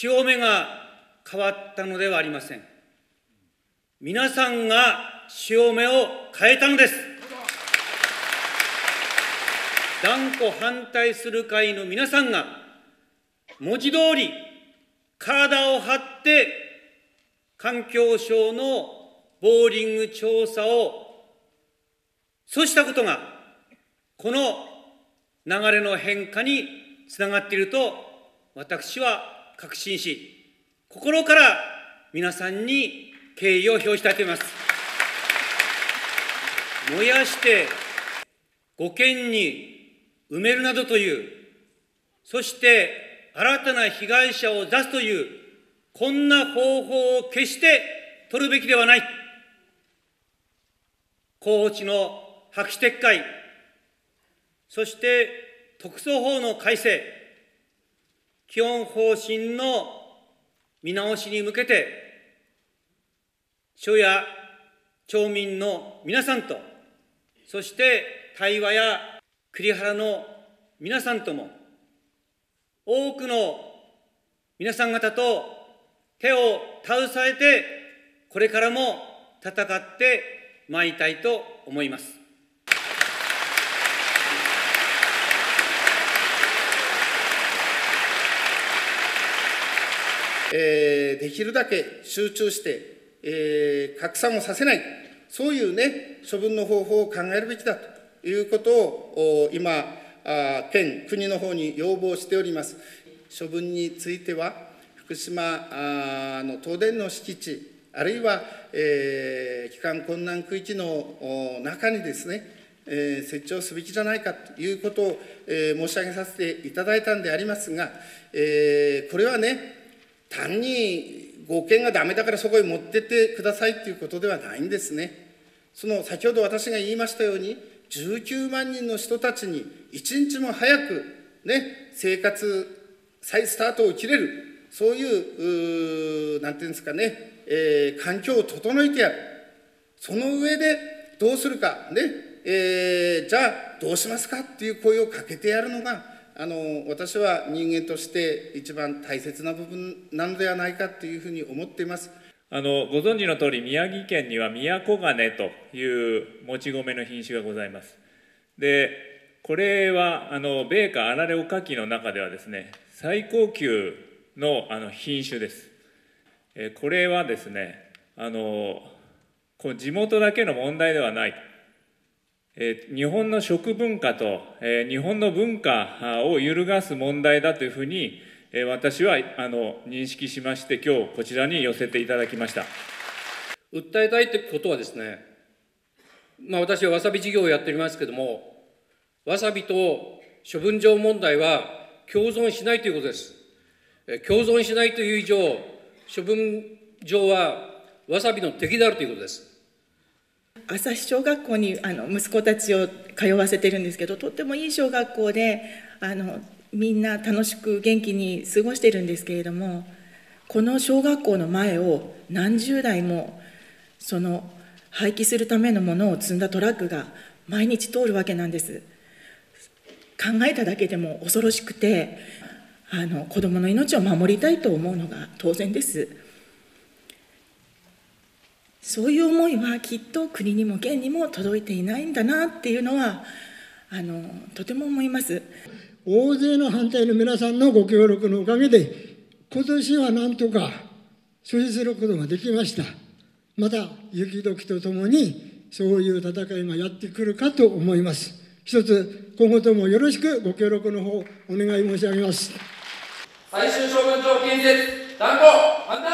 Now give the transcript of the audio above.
潮目が変わったのではありません。皆さんが潮目を変えたのです。断固反対する会の皆さんが、文字通り体を張って環境省のボーリング調査をそうしたことが、この流れの変化につながっていると私は確信し、心から皆さんに敬意を表したいと思います。燃やして5件に埋めるなどという、そして新たな被害者を出すという、こんな方法を決して取るべきではない。候補地の白紙撤回、そして特措法の改正、基本方針の見直しに向けて、署や町民の皆さんと、そして対話や栗原の皆さんとも、多くの皆さん方と手を携えて、これからも戦ってまいりたいと思います。えー、できるだけ集中して、えー、拡散をさせない、そういうね、処分の方法を考えるべきだということを、今、あ県、国の方に要望しております。処分については、福島の東電の敷地、あるいは、えー、帰還困難区域の中にですね、えー、設置をすべきじゃないかということを、えー、申し上げさせていただいたんでありますが、えー、これはね、単に合憲がダメだからそこへ持ってってくださいということではないんですね。その先ほど私が言いましたように19万人の人たちに一日も早くね生活再スタートを切れるそういう何て言うんですかね、えー、環境を整えてやるその上でどうするかね、えー、じゃあどうしますかっていう声をかけてやるのがあの私は人間として一番大切な部分なのではないかというふうに思っています。あのご存知の通り宮城県には宮古金というもち米の品種がございます。でこれはあの米価あられおかきの中ではですね最高級のあの品種です。えこれはですねあのこう地元だけの問題ではないえ日本の食文化と、え日本の文化を揺るがす問題だというふうに、え私はあの認識しまして今日こちらに寄せていただきました。訴えたいということはですね、まあ、私はわさび事業をやっておりますけれどもわさびと処分場問題は共存しないということです。共存しないという以上処分場はわさびの敵であるということです。朝日小学校にあの息子たちを通わせてるんですけどとってもいい小学校であのみんな楽しく元気に過ごしてるんですけれどもこの小学校の前を何十台もその廃棄するためのものを積んだトラックが毎日通るわけなんです考えただけでも恐ろしくてあの子どもの命を守りたいと思うのが当然です。そういう思いはきっと国にも県にも届いていないんだなっていうのはあのとても思います。大勢の反対の皆さんのご協力のおかげで今年はなんとか処理することができました。また雪解きとともにそういう戦いがやってくるかと思います。一つ今後ともよろしくご協力の方お願い申し上げます。最終処分場建設断固反対